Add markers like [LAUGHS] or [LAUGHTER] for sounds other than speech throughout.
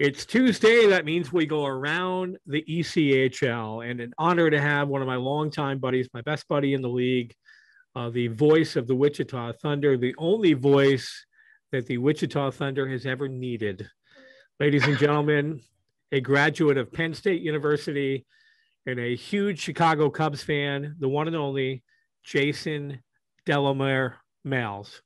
It's Tuesday. That means we go around the ECHL, and an honor to have one of my longtime buddies, my best buddy in the league, uh, the voice of the Wichita Thunder, the only voice that the Wichita Thunder has ever needed. Ladies and gentlemen, a graduate of Penn State University and a huge Chicago Cubs fan, the one and only Jason Delamere Mals.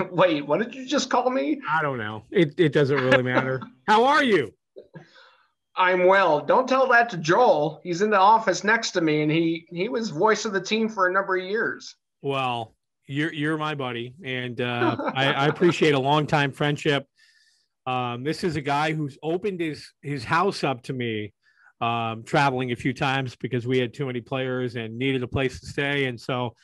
[LAUGHS] Wait, what did you just call me? I don't know. It, it doesn't really matter. [LAUGHS] How are you? I'm well. Don't tell that to Joel. He's in the office next to me, and he he was voice of the team for a number of years. Well, you're you're my buddy, and uh, [LAUGHS] I, I, appreciate a long time friendship. Um, this is a guy who's opened his his house up to me, um, traveling a few times because we had too many players and needed a place to stay, and so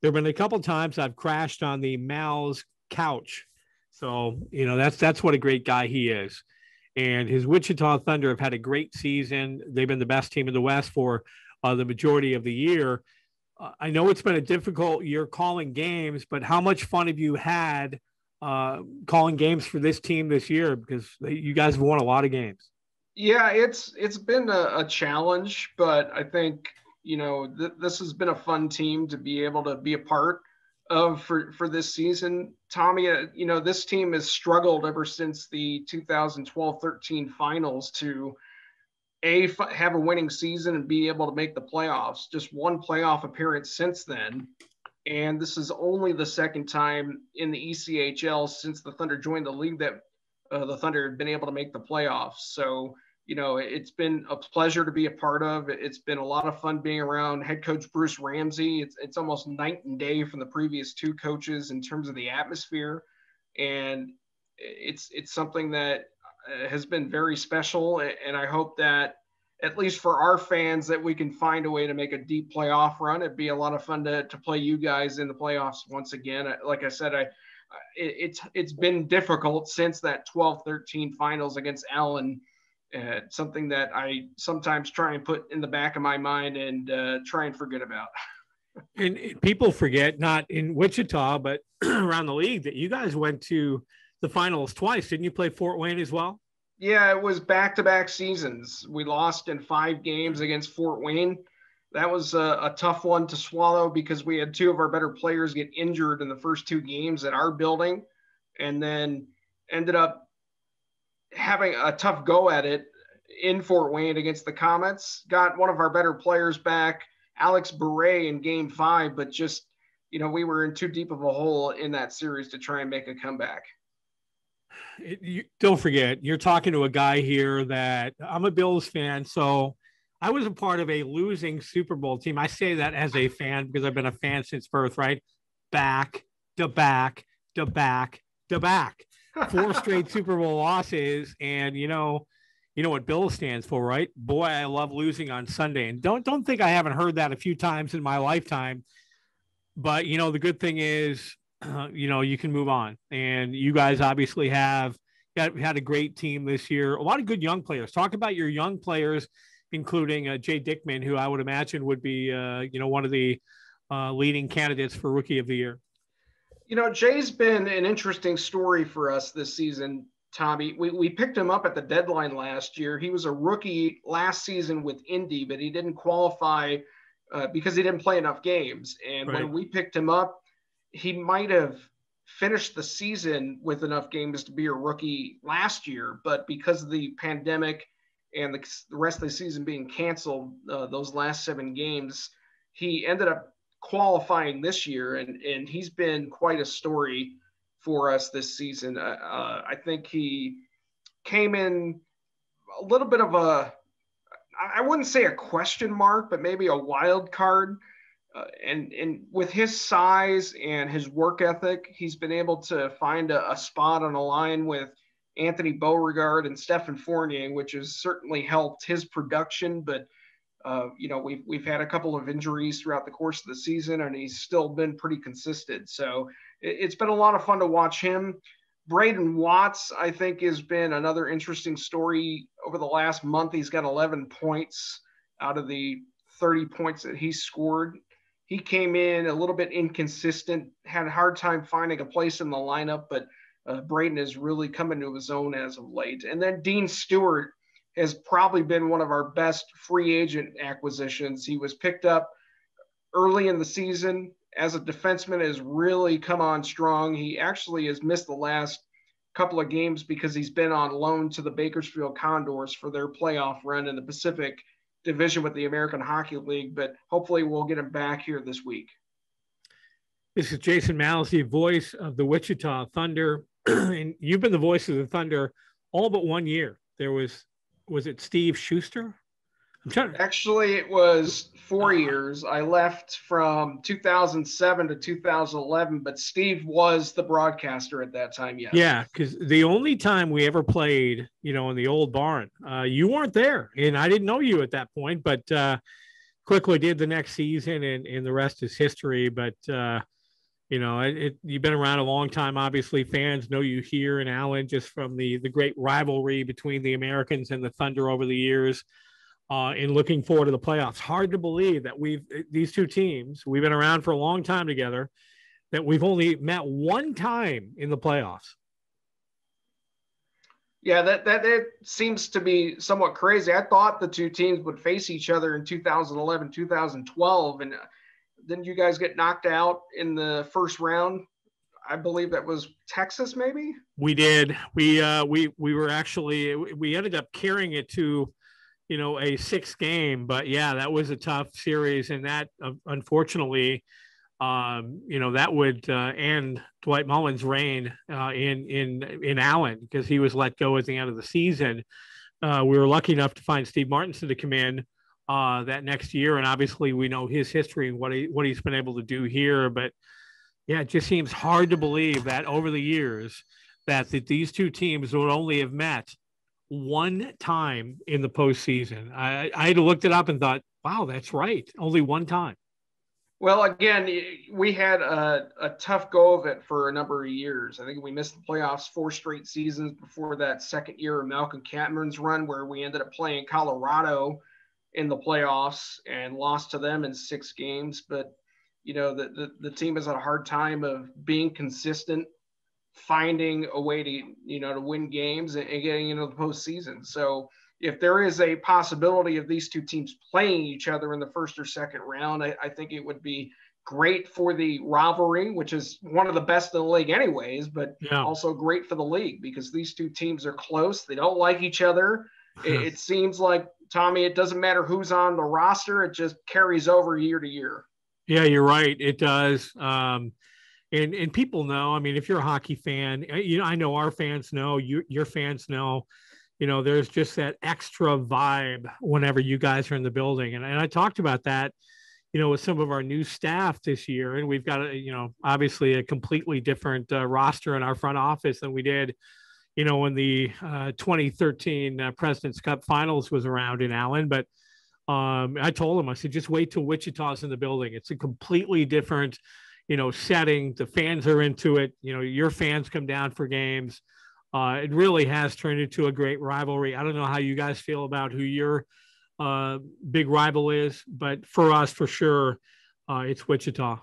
there have been a couple times I've crashed on the Mal's couch. So, you know, that's that's what a great guy he is. And his Wichita Thunder have had a great season. They've been the best team in the West for uh, the majority of the year. Uh, I know it's been a difficult year calling games, but how much fun have you had uh, calling games for this team this year? Because you guys have won a lot of games. Yeah, it's it's been a, a challenge, but I think you know, th- this has been a fun team to be able to be a part of for, for this season. Tommy, uh, you know, this team has struggled ever since the 2012-13 finals to a f- have a winning season and be able to make the playoffs. Just one playoff appearance since then. And this is only the second time in the ECHL since the Thunder joined the league that uh, the Thunder have been able to make the playoffs. So you know, it's been a pleasure to be a part of. It's been a lot of fun being around head coach Bruce Ramsay. It's, it's almost night and day from the previous two coaches in terms of the atmosphere. And it's, it's something that uh, has been very special. And I hope that at least for our fans that we can find a way to make a deep playoff run. It'd be a lot of fun to, to play you guys in the playoffs once again. Like I said, I, it's, it's been difficult since that 12, 13 finals against Allen uh, something that I sometimes try and put in the back of my mind and uh, try and forget about. [LAUGHS] and people forget, not in Wichita, but [CLEARS THROAT] around the league, that you guys went to the finals twice. Didn't you play Fort Wayne as well? Yeah, it was back to back seasons. We lost in five games against Fort Wayne. That was a, a, tough one to swallow because we had two of our better players get injured in the first two games at our building and then ended up having a tough go at it in Fort Wayne against the Komets. Got one of our better players back, Alex Bure, in game five, but just, you know, we were in too deep of a hole in that series to try and make a comeback. It, you, don't forget, you're talking to a guy here that I'm a Bills fan. So I was a part of a losing Super Bowl team. I say that as a fan because I've been a fan since birth, right? Back to back to back to back four straight Super Bowl losses, and you know, you know what Bill stands for, right? Boy, I love losing on Sunday, and don't don't think I haven't heard that a few times in my lifetime. But you know, the good thing is, uh, [CLEARS THROAT] you know, you can move on, and you guys obviously have got, had a great team this year. A lot of good young players. Talk about your young players, including uh, Jay Dickman, who I would imagine would be, uh, you know, one of the uh, leading candidates for Rookie of the Year. You know, Jay's been an interesting story for us this season, Tommy. We, we picked him up at the deadline last year. He was a rookie last season with Indy, but he didn't qualify uh, because he didn't play enough games. And right. when we picked him up, he might have finished the season with enough games to be a rookie last year, but because of the pandemic and the, the rest of the season being canceled, uh, those last seven games, he ended up qualifying this year, and and he's been quite a story for us this season. Uh, uh, I think he came in a little bit of a I wouldn't say a question mark, but maybe a wild card. Uh, and and with his size and his work ethic, he's been able to find a, a spot on a line with Anthony Beauregard and Stefan Fournier, which has certainly helped his production. But uh, you know, we've we've had a couple of injuries throughout the course of the season, and he's still been pretty consistent. So it, has been a lot of fun to watch him. Brayden Watts, I think, has been another interesting story over the last month. He's got 11 points out of the 30 points that he scored. He came in a little bit inconsistent, had a hard time finding a place in the lineup, but uh, Braden has really come into his own as of late. And then Dean Stewart has probably been one of our best free agent acquisitions. He was picked up early in the season as a defenseman, has really come on strong. He actually has missed the last couple of games because he's been on loan to the Bakersfield Condors for their playoff run in the Pacific Division with the American Hockey League. But hopefully, we'll get him back here this week. This is Jason Mallesty, voice of the Wichita Thunder. [CLEARS THROAT] and you've been the voice of the Thunder all but one year. There was was it Steve Schuster? To... Actually, it was four uh, years. I left from 2007 to 2011, but Steve was the broadcaster at that time. Yes. Yeah, because the only time we ever played, you know, in the old barn, uh, you weren't there, and I didn't know you at that point, but uh, quickly did the next season, and, and the rest is history. But uh, you know, it, it, you've been around a long time. Obviously, fans know you here in Allen just from the the great rivalry between the Americans and the Thunder over the years. Uh, in looking forward to the playoffs, hard to believe that we've these two teams we've been around for a long time together, that we've only met one time in the playoffs. Yeah, that that it seems to be somewhat crazy. I thought the two teams would face each other in 2011, 2012, and didn't you guys get knocked out in the first round? I believe that was Texas, maybe. We did. We uh, we we were actually we ended up carrying it to, you know, a six game. But yeah, that was a tough series, and that uh, unfortunately, um, you know, that would uh, end Dwight Mullins' reign uh, in in in Allen because he was let go at the end of the season. Uh, we were lucky enough to find Steve Martinson to come in uh, that next year. And obviously, we know his history and what he what he's been able to do here. But yeah, it just seems hard to believe that over the years that, that these two teams would only have met one time in the postseason. I, I had looked it up and thought, wow, that's right, only one time. Well, again, we had a, a tough go of it for a number of years. I think we missed the playoffs four straight seasons before that second year of Malcolm Cameron's run, where we ended up playing Colorado in the playoffs and lost to them in six games. But you know, the, the, the team has had a hard time of being consistent, finding a way to, you know, to win games and, and getting into the postseason. So if there is a possibility of these two teams playing each other in the first or second round, I, I think it would be great for the rivalry, which is one of the best in the league, anyways, but yeah. also great for the league because these two teams are close. They don't like each other. It, it, seems like Tommy, it doesn't matter who's on the roster; it just carries over year to year. Yeah, you're right. It does. Um, and and people know. I mean, if you're a hockey fan, uh, you know, I know our fans know. You, your fans know. You know, there's just that extra vibe whenever you guys are in the building, and and I talked about that. You know, with some of our new staff this year, and we've got a, you know, obviously a completely different uh, roster in our front office than we did you know, when the uh, 2013 uh, President's Cup Finals was around in Allen. But um, I told him, I said, just wait till Wichita's in the building. It's a completely different, you know, setting. The fans are into it. You know, your fans come down for games. Uh, it really has turned into a great rivalry. I don't know how you guys feel about who your uh, big rival is, but for us, for sure, uh, it's Wichita.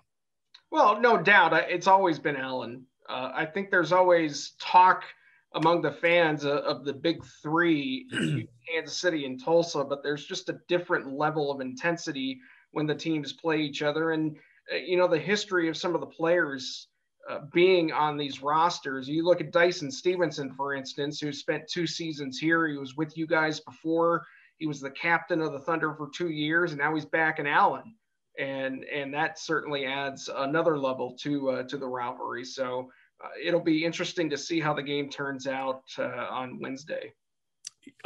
Well, no doubt. It's always been Allen. Uh, I think there's always talk – among the fans of, the big three, [CLEARS THROAT] Kansas City and Tulsa, but there's just a different level of intensity when the teams play each other. And, uh, you know, the history of some of the players uh, being on these rosters, you look at Dyson Stevenson, for instance, who spent two seasons here. He was with you guys before. He was the captain of the Thunder for two years, and now he's back in Allen. And, and that certainly adds another level to uh, to the rivalry. So it'll be interesting to see how the game turns out uh, on Wednesday.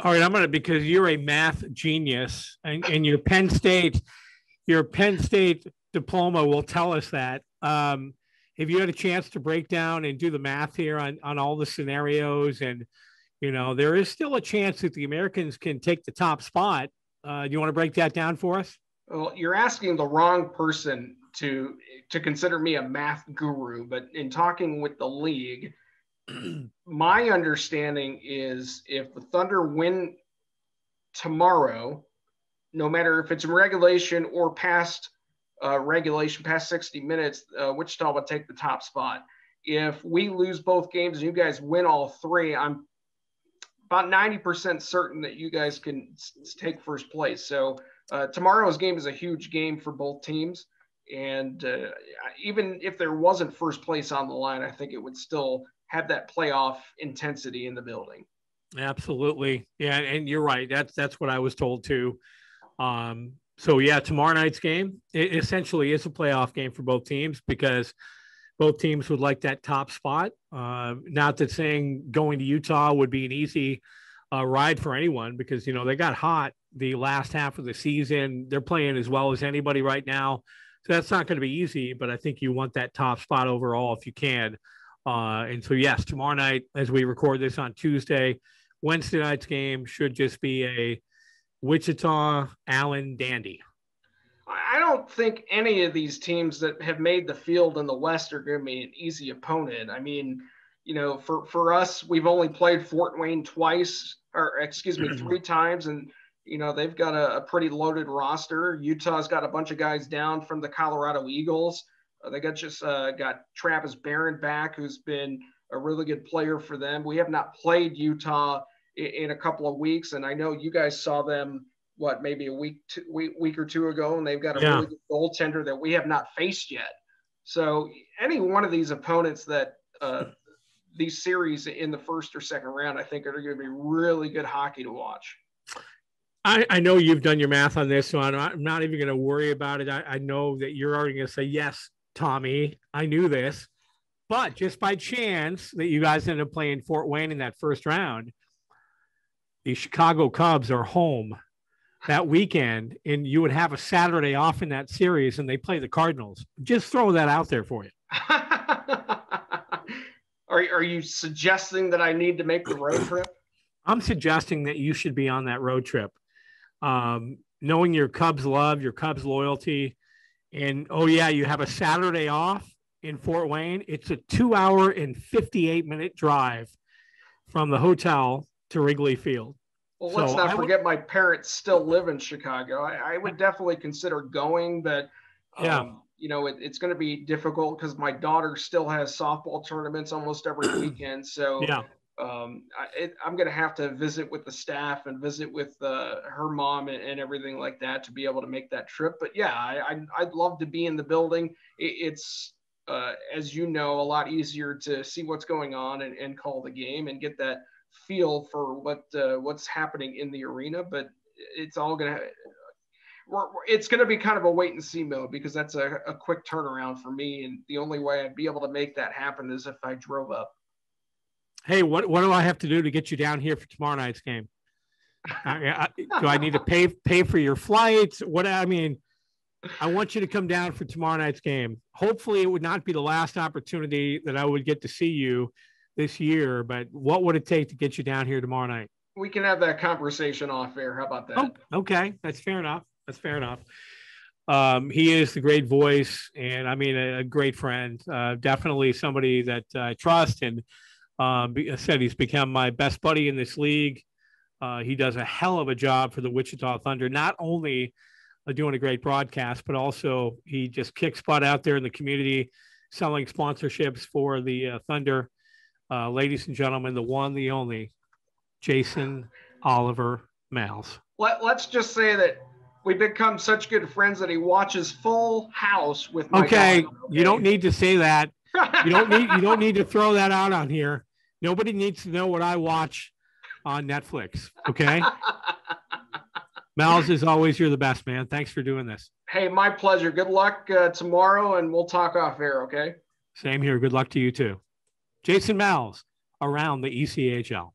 All right, I'm gonna because you're a math genius, and, and your Penn State, your Penn State diploma will tell us that. Um, have you had a chance to break down and do the math here on on all the scenarios, and you know there is still a chance that the Americans can take the top spot. Uh, do you want to break that down for us? Well, you're asking the wrong person to to consider me a math guru, but in talking with the league, [CLEARS THROAT] my understanding is if the Thunder win tomorrow, no matter if it's in regulation or past uh, regulation, past 60 minutes, uh, Wichita would take the top spot. if we lose both games and you guys win all three, I'm about 90% certain that you guys can take first place. So uh, tomorrow's game is a huge game for both teams. And uh, even if there wasn't first place on the line, I think it would still have that playoff intensity in the building. Absolutely. Yeah. And you're right. That's, that's what I was told too. Um, so yeah, tomorrow night's game it essentially is a playoff game for both teams because both teams would like that top spot. Uh, not that saying going to Utah would be an easy uh, ride for anyone because you know they got hot the last half of the season. They're playing as well as anybody right now, so that's not going to be easy. But I think you want that top spot overall if you can. Uh, and so yes, tomorrow night as we record this on Tuesday, Wednesday night's game should just be a Wichita Allen Dandy. I don't think any of these teams that have made the field in the West are going to be an easy opponent. I mean, you know, for for us, we've only played Fort Wayne twice, or excuse me, [CLEARS THROAT] three times, and you know they've got a, a, pretty loaded roster. Utah's got a bunch of guys down from the Colorado Eagles. Uh, they got just uh, got Travis Barron back, who's been a really good player for them. We have not played Utah in, in a couple of weeks, and I know you guys saw them what maybe a week two, week, week or two ago, and they've got a yeah. really good goaltender that we have not faced yet. So any one of these opponents that uh, these series in the first or second round, I think are going to be really good hockey to watch. I, I know you've done your math on this, so I'm not, I'm not even going to worry about it. I, I know that you're already going to say, yes, Tommy, I knew this. But just by chance that you guys ended up playing Fort Wayne in that first round, the Chicago Cubs are home that weekend and you would have a Saturday off in that series and they play the Cardinals. Just throw that out there for you. [LAUGHS] are, are you suggesting that I need to make the road trip? I'm suggesting that you should be on that road trip. Um, knowing your Cubs love, your Cubs loyalty, and oh, yeah, you have a Saturday off in Fort Wayne. It's a two hour and 58 minute drive from the hotel to Wrigley Field. Well, let's so not forget would, my parents still live in Chicago. I, I would definitely consider going, but um, yeah. you know, it, it's going to be difficult because my daughter still has softball tournaments almost every weekend. So yeah. Um, I, am going to have to visit with the staff and visit with uh, her mom and, and, everything like that to be able to make that trip. But yeah, I, I, would love to be in the building. It, it's, uh, as you know, a lot easier to see what's going on and, and call the game and get that feel for what uh, what's happening in the arena, but it's all gonna we're, it's gonna be kind of a wait and see mode because that's a, a quick turnaround for me, and the only way I'd be able to make that happen is if I drove up. Hey, what what do I have to do to get you down here for tomorrow night's game? I, I, do I need to pay pay for your flights? What I mean, I want you to come down for tomorrow night's game. Hopefully, it would not be the last opportunity that I would get to see you this year, but what would it take to get you down here tomorrow night? We can have that conversation off air. How about that? Oh, okay. That's fair enough. That's fair enough. Um, he is the great voice and I mean, a, a great friend, uh, definitely somebody that I trust. And um, I said he's become my best buddy in this league. Uh, he does a hell of a job for the Wichita Thunder, not only uh, doing a great broadcast, but also he just kicks butt out there in the community, selling sponsorships for the uh, Thunder uh, ladies and gentlemen, the one, the only, Jason Oliver Mals. Let, let's just say that we become such good friends that he watches Full House with my okay. okay. You don't need to say that. You don't need you don't need to throw that out on here. Nobody needs to know what I watch on Netflix. Okay. [LAUGHS] Mals, as always, you're the best, man. Thanks for doing this. Hey, my pleasure. Good luck uh, tomorrow, and we'll talk off air. Okay. Same here. Good luck to you too. Jason Mals around the ECHL.